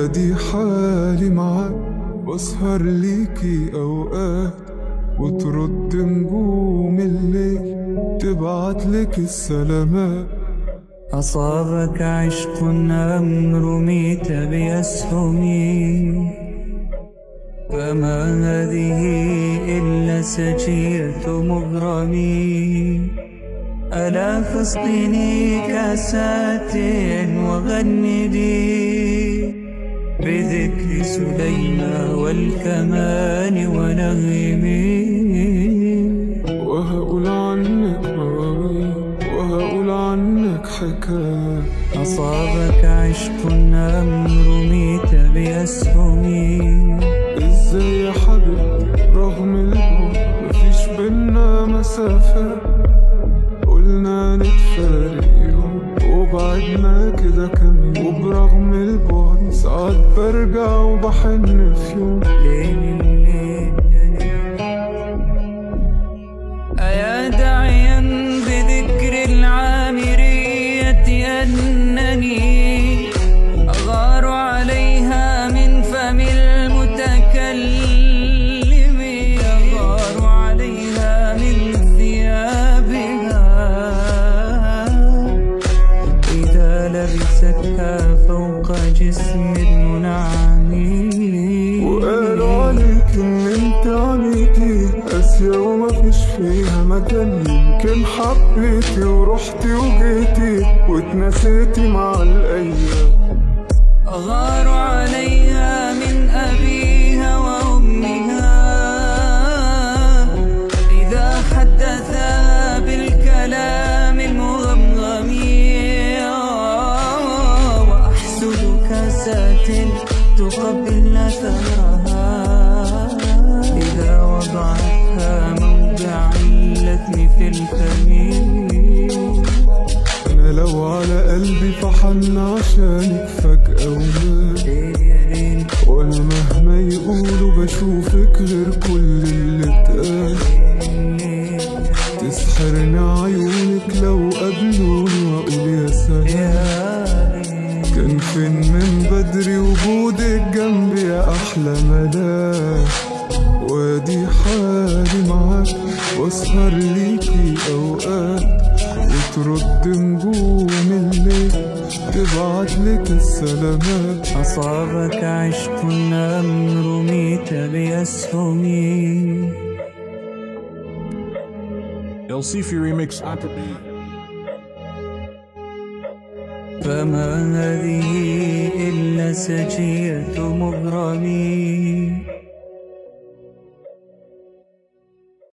وادي حالي معاك. بسهر ليكي أوقات. وترد نجوم الليل. تبعتلك السلامات. أصابك عشق أم رميت بأسهمي. فما هذه إلا سجية مغرمي. ألا فاسقني كاسات وغندي بذكر سليمان والكمان ونغمي وهقول عنك مواويل وهقول عنك حكاية. أصابك عشق أم رميت بأسهمي إزاي يا حبيبي؟ رغم البعد مفيش بينا مسافة. قلنا نتفارق يوم وبعدنا كده يوم. وبرغم البعد ساعات برجع وبحن في يوم. ليل الليل أيا داعيا بذكر العامرية أنني جسم المنعم وقالوا عليك إن أنت عليكي قاسية ومفيش فيها مكان يمكن حبيتي ورحتي وجيتي واتنسيتي مع الأيام. أغار عليها وأحسد كاسات تقبل ثمرها إذا وضعتها موضع اللثم في الفم أنا لو على قلبي فحن عشانك فجأة ومات. وأنا مهما يقولوا بشوفك غير كل اللي اتقال. تسحرني عيونك لو قابلوني وأقول يا سلام. كان فين من أحلى ملاك وادي حالي معاك. واسهر ليكي أوقات. وترد نجوم الليل. تبعتلك السلامات. أصابك عشق أم رميت بأسهمي. LC Fury فما هذه إلا سجية مغرمي.